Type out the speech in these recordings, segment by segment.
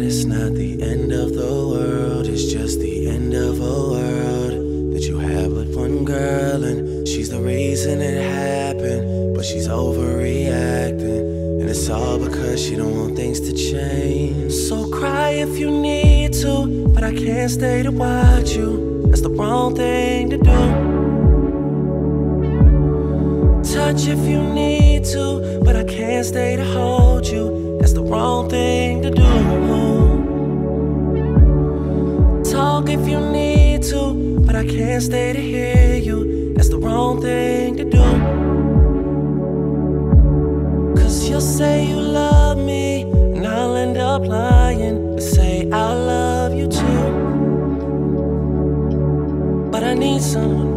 That it's not the end of the world, it's just the end of a world that you have with one girl, and she's the reason it happened, but she's overreacting. And it's all because she don't want things to change. So cry if you need to, but I can't stay to watch you. That's the wrong thing to do. Touch if you need to, but I can't stay to hold you. That's the wrong thing. I can't stay to hear you. That's the wrong thing to do. Cause you'll say you love me, and I'll end up lying and say I love you too. But I need someone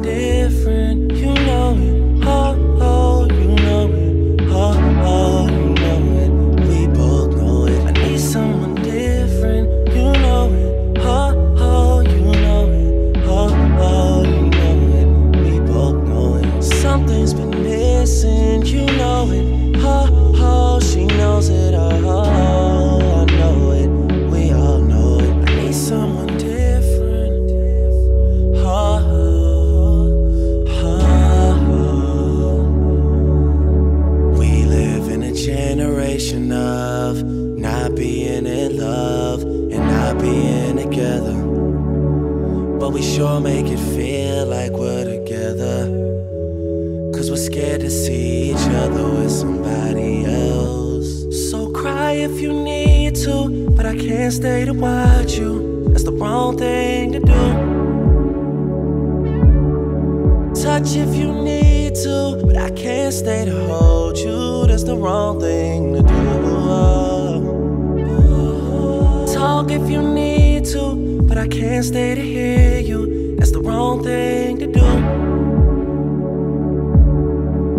being in love and not being together. But we sure make it feel like we're together. Cause we're scared to see each other with somebody else. So cry if you need to, but I can't stay to watch you. That's the wrong thing to do. Touch if you need to, but I can't stay to hold you. That's the wrong thing I can't stay to hear you. That's the wrong thing to do.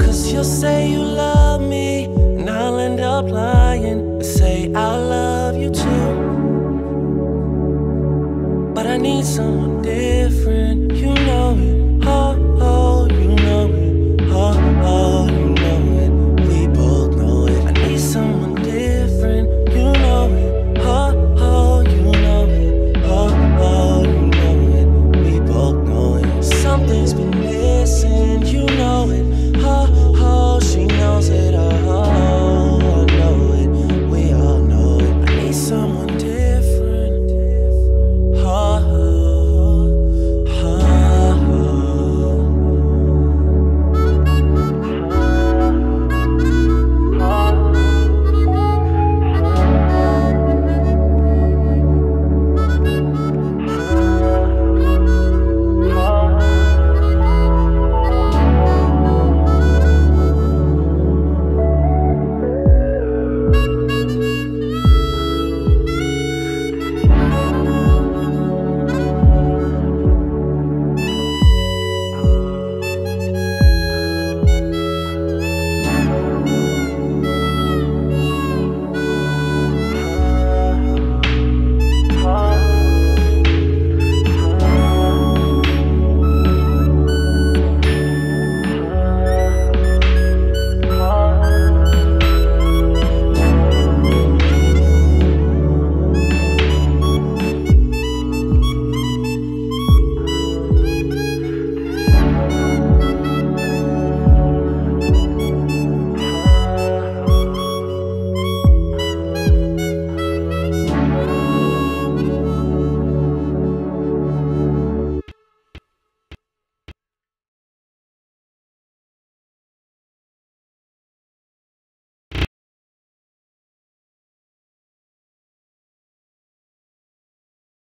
Cause you'll say you love me, and I'll end up lying and say I love you too. But I need someone